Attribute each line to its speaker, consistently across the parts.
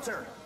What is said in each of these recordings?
Speaker 1: Gibraltar!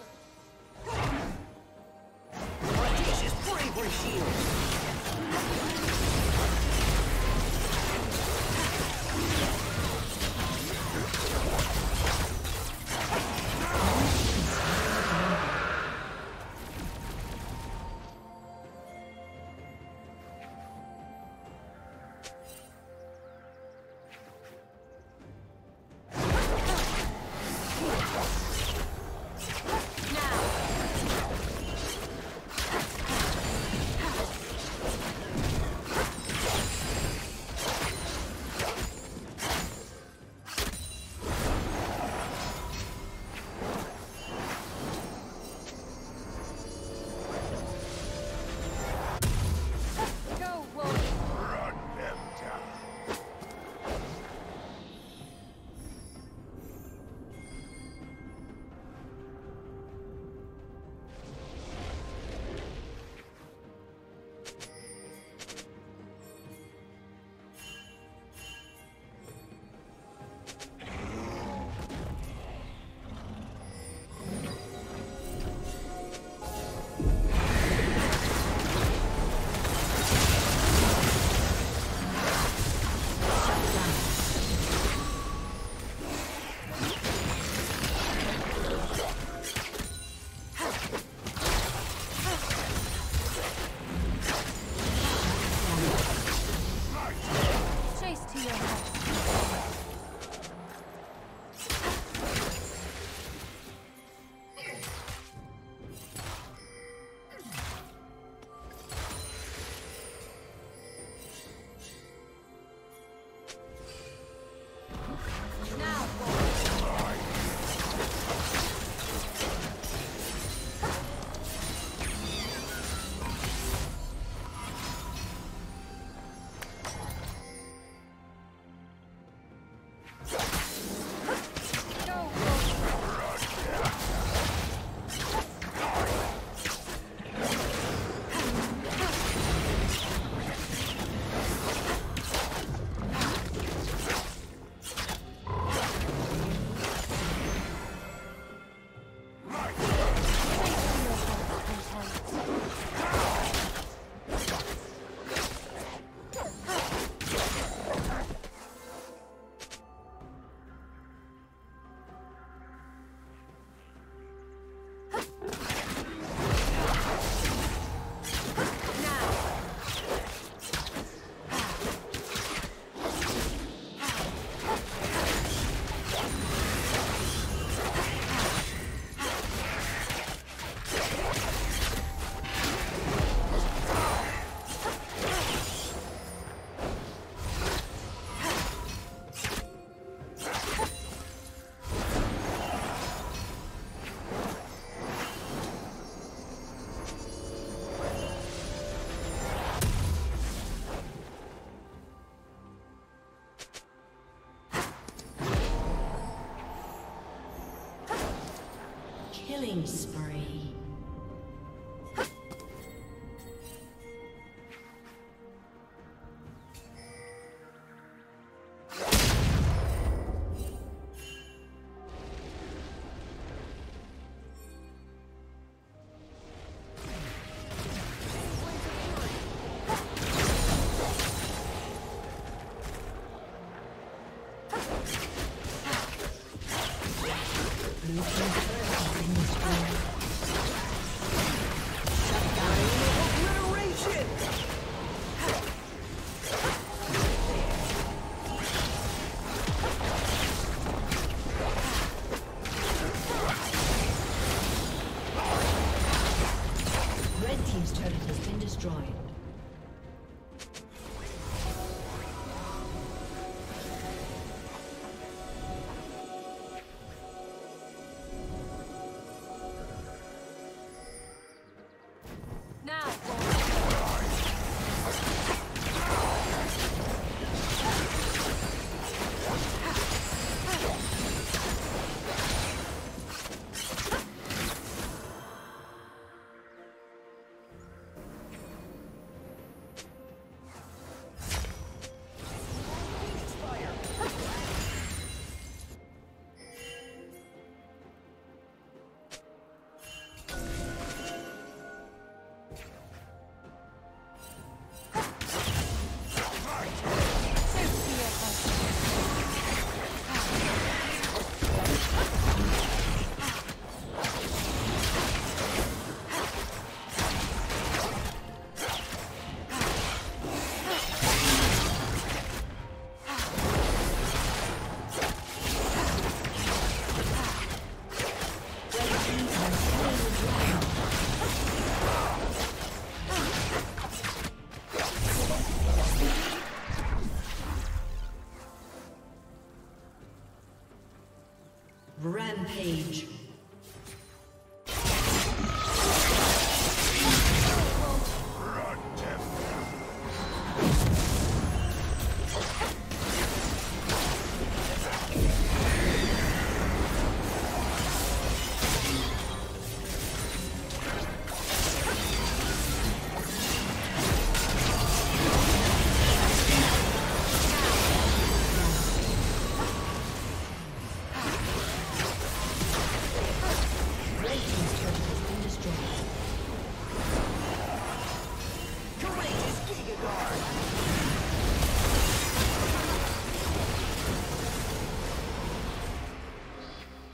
Speaker 2: Killing spree.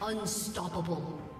Speaker 2: Unstoppable.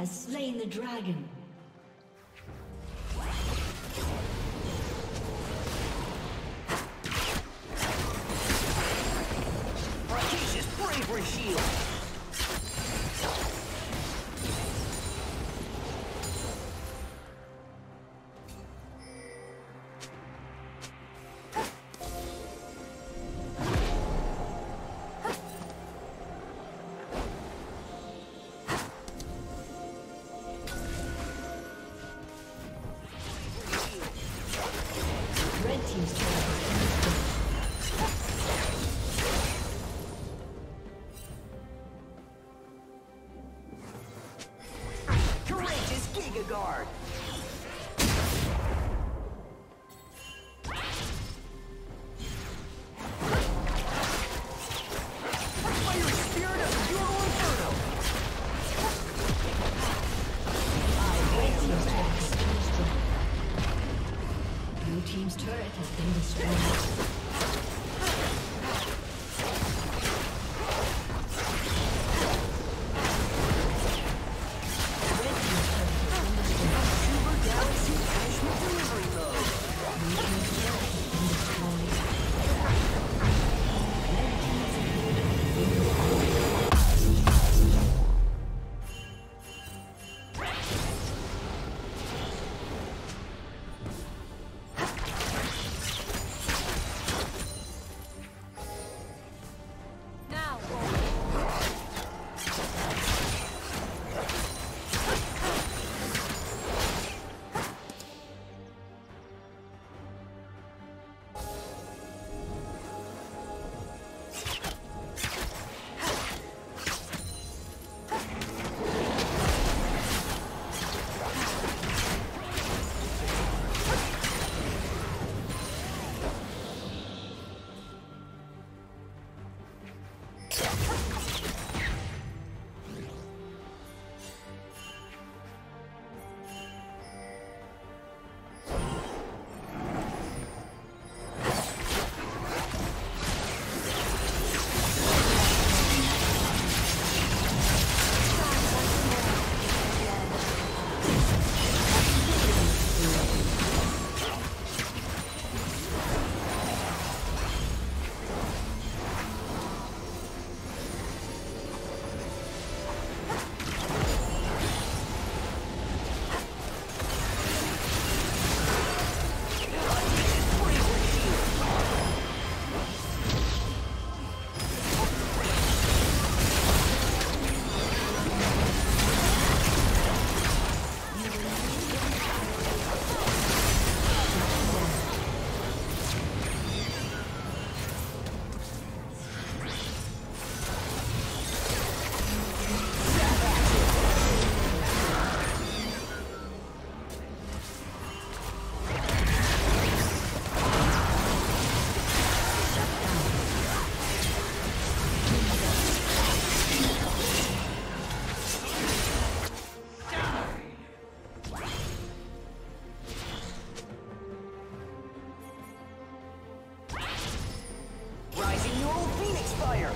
Speaker 1: Has slain the dragon.
Speaker 2: Bravery shield.
Speaker 1: Fire!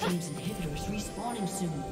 Speaker 2: Red Team's inhibitor is respawning soon.